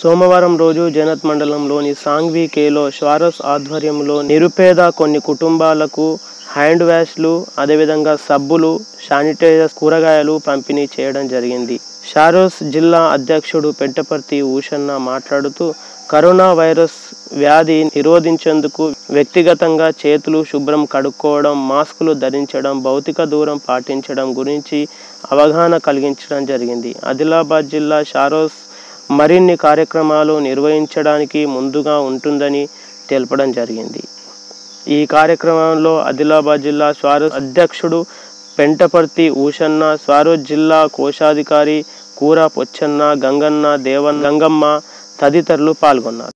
సోమవారం రోజు జనత్ మండలంలోని సాంగ్వీకేలో కేలో ఆధ్వర్యంలో నిరుపేద కొన్ని కుటుంబాలకు హ్యాండ్ వాష్లు అదేవిధంగా సబ్బులు శానిటైజర్స్ కూరగాయలు పంపిణీ చేయడం జరిగింది. షారోస్ జిల్లా అధ్యక్షుడు పెంటపర్తి ఊషన్న మాట్లాడుతూ కరోనా వైరస్ వ్యాధి నిరోధించేందుకు వ్యక్తిగతంగా చేతులు శుభ్రం కడుక్కోవడం మాస్కులు ధరించడం భౌతిక దూరం పాటించడం గురించి అవగాహన కలిగించడం జరిగింది. ఆదిలాబాద్ జిల్లా షారోస్ మరిన్ని కార్యక్రమాలు నిర్వహించడానికి ముందుగా ఉంటుందని తెలపడం జరిగింది. ఈ కార్యక్రమంలో ఆదిలాబాద్ జిల్లా స్వారో అధ్యక్షుడు పెంటపర్తి ఊషన్న స్వారోజ్ జిల్లా కోశాధికారి కూర పొచ్చన్న గంగన్న దేవన్ గంగమ్మ తదితరులు పాల్గొన్నారు.